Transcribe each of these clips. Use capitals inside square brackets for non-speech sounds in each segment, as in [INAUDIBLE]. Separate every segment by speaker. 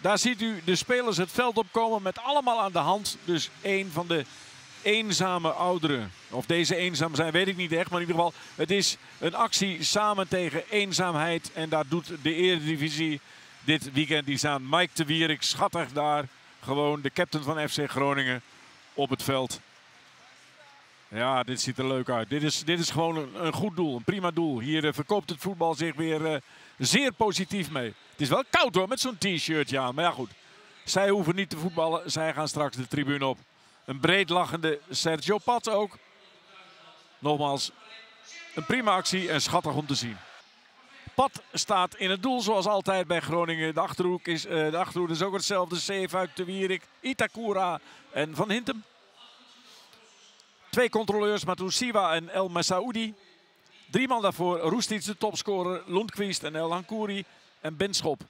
Speaker 1: Daar ziet u de spelers het veld opkomen met allemaal aan de hand. Dus een van de eenzame ouderen. Of deze eenzaam zijn, weet ik niet echt. Maar in ieder geval, het is een actie samen tegen eenzaamheid. En daar doet de Eredivisie dit weekend iets aan. Mike de Wierik, schattig daar. Gewoon de captain van FC Groningen op het veld. Ja, dit ziet er leuk uit. Dit is, dit is gewoon een, goed doel, een prima doel. Hier uh, verkoopt het voetbal zich weer uh, zeer positief mee. Het is wel koud hoor, met zo'n t-shirtje aan. Maar ja goed, zij hoeven niet te voetballen. Zij gaan straks de tribune op. Een breed lachende Sergio Pat ook. Nogmaals, een prima actie en schattig om te zien. Pat staat in het doel zoals altijd bij Groningen. De achterhoek is, uh, de achterhoek is ook hetzelfde. Zeefuik, De Wierik, Itakura en Van Hintem. Twee controleurs, Matusiwa en El Masaoudi. Drie man daarvoor, Roestic de topscorer, Lundqvist en El Hankouri en Benschop.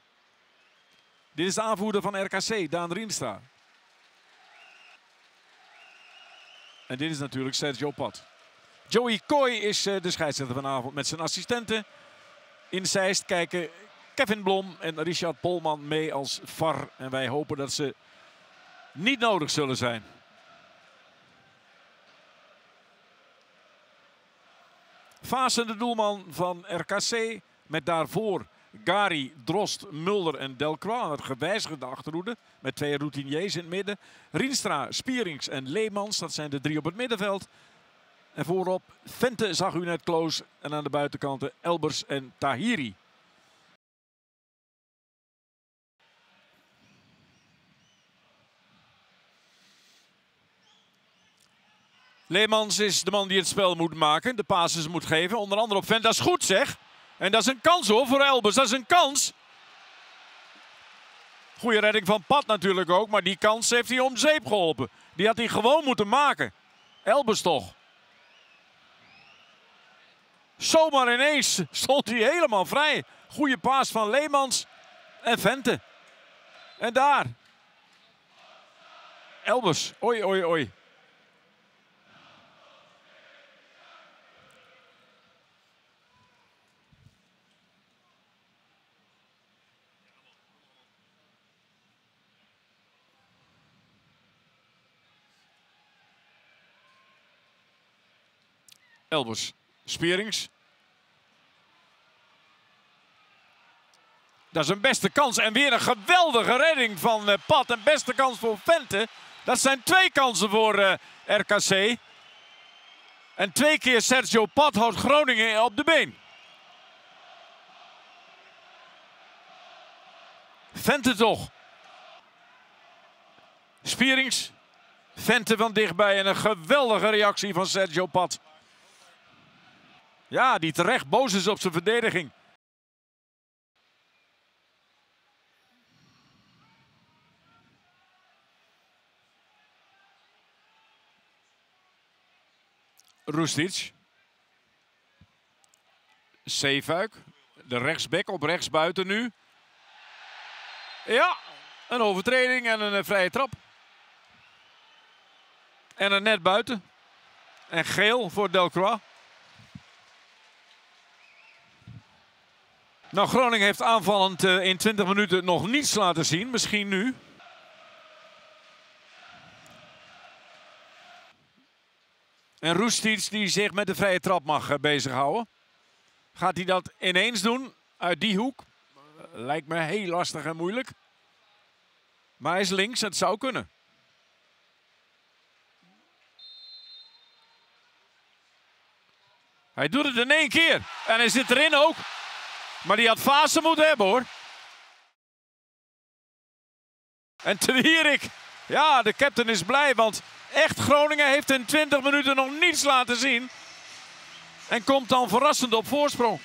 Speaker 1: Dit is de aanvoerder van RKC, Daan Rienstra. En dit is natuurlijk Sergio Pat. Joey Kooi is de scheidsrechter vanavond met zijn assistenten. In Zeist kijken Kevin Blom en Richard Polman mee als VAR. En wij hopen dat ze niet nodig zullen zijn. Vaassen de doelman van RKC. Met daarvoor Gary, Drost, Mulder en Delcroix. Het gewijzigde achterhoede met twee routiniers in het midden. Rienstra, Spierings en Leemans. Dat zijn de drie op het middenveld. En voorop Vente zag u net Kloos. En aan de buitenkanten Elbers en Tahiri. Leemans is de man die het spel moet maken. De passes moet geven. Onder andere op Vente. Dat is goed zeg. En dat is een kans hoor voor Elbers. Dat is een kans. Goede redding van Pat natuurlijk ook. Maar die kans heeft hij om zeep geholpen. Die had hij gewoon moeten maken. Elbers toch. Zomaar ineens [LAUGHS] stond hij helemaal vrij. Goede paas van Leemans en Vente. En daar. Elbers. Oei, oei, oei. Elbers. Spierings. Dat is een beste kans. En weer een geweldige redding van uh, Pat. Een beste kans voor Vente. Dat zijn twee kansen voor uh, RKC. En twee keer Sergio Pat houdt Groningen op de been. Vente toch. Spierings. Vente van dichtbij en een geweldige reactie van Sergio Pat. Ja, die terecht boos is op zijn verdediging. Roestic. Zeefuik. De rechtsbek op rechtsbuiten nu. Ja, een overtreding en een vrije trap. En een net buiten. En geel voor Delcroix. Nou, Groningen heeft aanvallend uh, in 20 minuten nog niets laten zien. Misschien nu. En Roestic die zich met de vrije trap mag uh, bezighouden. Gaat hij dat ineens doen uit die hoek? Uh, lijkt me heel lastig en moeilijk. Maar hij is links, het zou kunnen. Hij doet het in één keer. En hij zit erin ook. Maar die had fase moeten hebben hoor. En Te Wierik, ja, de captain is blij, want echt Groningen heeft in 20 minuten nog niets laten zien. En komt dan verrassend op voorsprong.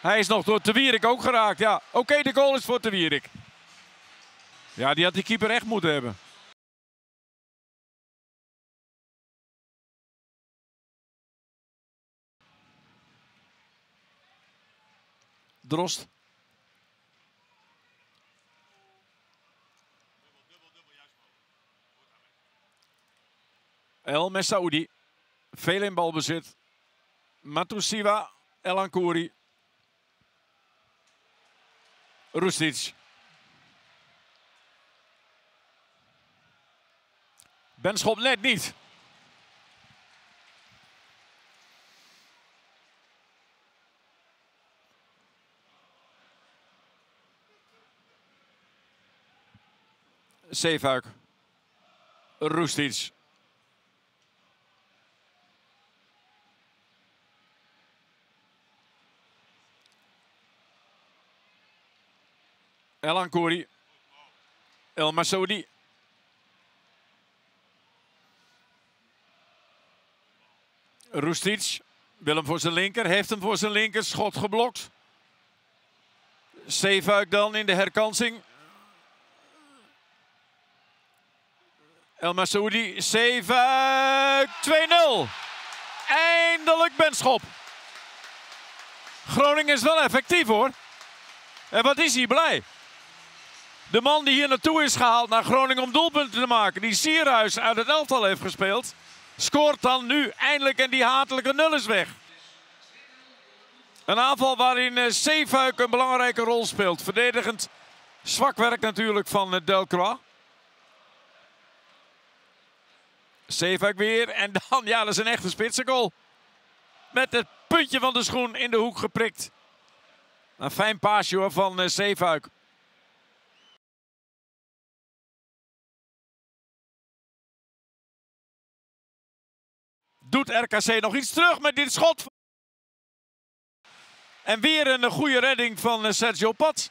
Speaker 1: Hij is nog door Te Wierik ook geraakt. Ja, oké, de goal is voor Te Wierik. Ja, die had die keeper echt moeten hebben. Drost. El Messaoudi. Veel in balbezit. Matusiwa, El Ankouri. Rustic. Benschop net niet. Zeefuik. Roestic. El Ankouri. El Masoudi. Roestic. Wil hem voor zijn linker. Heeft hem voor zijn linker. Schot geblokt. Zeefuik dan in de herkansing. El Masoudi. Zeefuik. 2-0. Eindelijk Benschop. Groningen is wel effectief hoor. En wat is hij blij. De man die hier naartoe is gehaald naar Groningen om doelpunten te maken. Die Sierhuis uit het elftal heeft gespeeld. Scoort dan nu eindelijk en die hatelijke nul is weg. Een aanval waarin uh, Zeefuik een belangrijke rol speelt. Verdedigend zwak werk natuurlijk van uh, Delcroix. Zeefuik weer en dan, ja dat is een echte spitsengoal. Met het puntje van de schoen in de hoek geprikt. Een fijn paasje hoor van uh. Doet RKC nog iets terug met dit schot. En weer een goede redding van eh, Sergio Pat.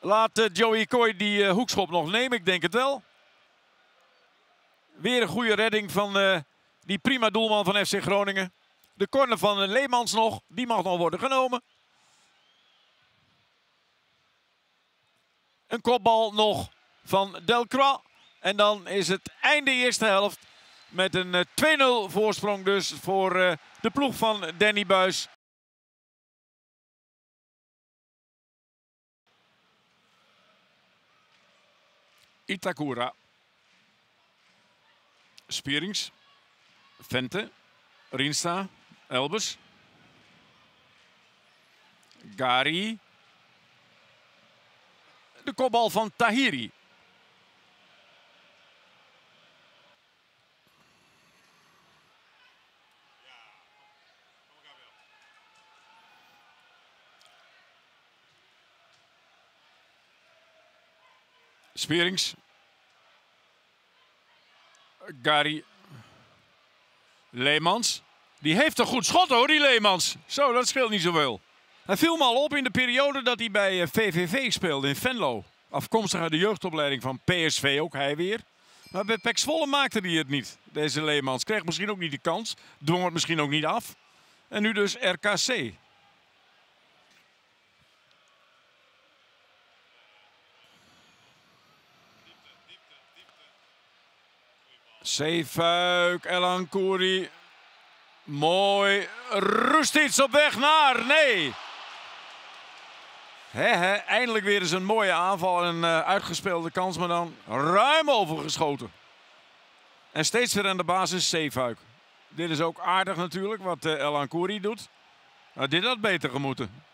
Speaker 1: Laat eh, Joey Coy die hoekschop nog nemen, ik denk het wel. Weer een goede redding van die prima doelman van FC Groningen. De corner van Leemans nog. Die mag nog worden genomen. Een kopbal nog van Delcroix. En dan is het einde eerste helft. Met een 2-0 eh, voorsprong dus voor eh, de ploeg van Danny Buis. Itakura. Spierings. Vente. Rinsta. Elbers. Gari. De kopbal van Tahiri. Spierings. Gary Leemans. Die heeft een goed schot hoor, die Leemans. Zo, dat scheelt niet zoveel. Hij viel me al op in de periode dat hij bij VVV eh, speelde in Venlo. Afkomstig uit de jeugdopleiding van PSV, ook hij weer. Maar bij Pek Zwolle maakte hij het niet, deze Leemans. Kreeg misschien ook niet de kans. Dwong het misschien ook niet af. En nu dus RKC. Zeefuik, Elan Kouri. Mooi. Roestic op weg naar. Nee. Eindelijk weer eens een mooie aanval. Een uh, uitgespeelde kans, maar dan ruim overgeschoten. En steeds weer aan de basis Zeefuik. Dit is ook aardig natuurlijk wat uh, Elan doet. Maar dit had beter gemoeten.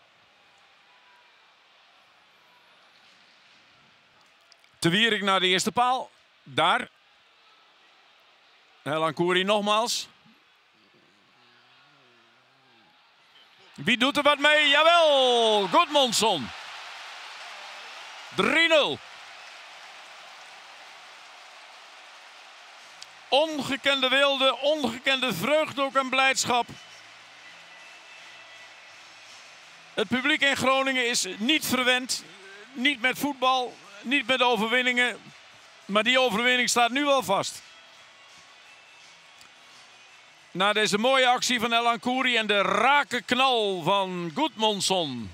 Speaker 1: Te Wierik naar de eerste paal. Daar Elan nogmaals. Wie doet er wat mee? Jawel, Godmonson. 3-0. Ongekende wilde, ongekende vreugde ook en blijdschap. Het publiek in Groningen is niet verwend. Niet met voetbal, niet met overwinningen. Maar die overwinning staat nu wel vast. Na deze mooie actie van El Ankouri en de rake knal van Goedmonson.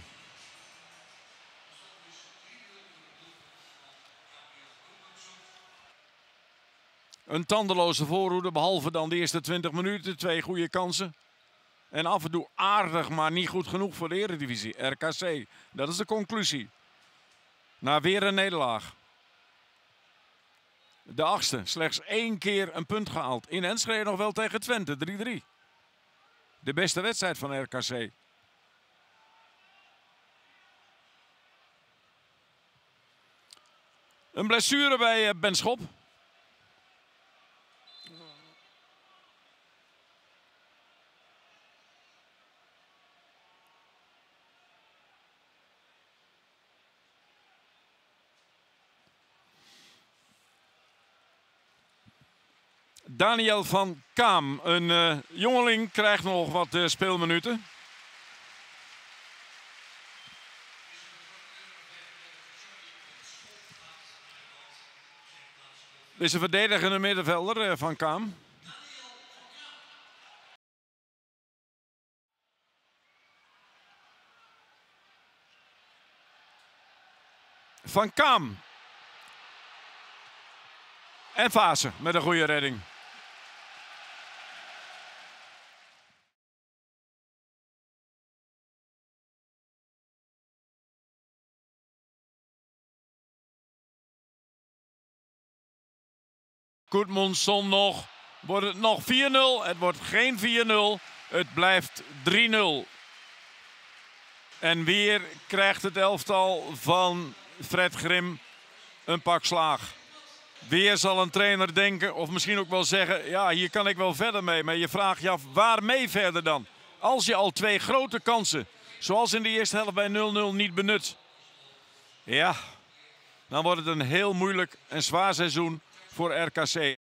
Speaker 1: Een tandeloze voorhoede, behalve dan de eerste 20 minuten. Twee goede kansen. En af en toe aardig, maar niet goed genoeg voor de Eredivisie. RKC, dat is de conclusie. Na weer een nederlaag de achtste. Slechts één keer een punt gehaald. In Enschede nog wel tegen Twente, 3-3. De beste wedstrijd van RKC. Een blessure bij eh, Ben Schop. Daniel van Kaam, een uh, jongeling, krijgt nog wat uh, speelminuten. Dit is een verdedigende middenvelder uh, van Kaam. Van Kaam. En Fase met een goede redding. Goedmondson nog. Wordt het nog 4-0? Het wordt geen 4-0. Het blijft 3-0. En weer krijgt het elftal van Fred Grim een pak slaag. Weer zal een trainer denken, of misschien ook wel zeggen... ja, hier kan ik wel verder mee. Maar je vraagt je af, waarmee verder dan? Als je al twee grote kansen, zoals in de eerste helft bij 0-0, niet benut... ja, dan wordt het een heel moeilijk en zwaar seizoen voor RKC.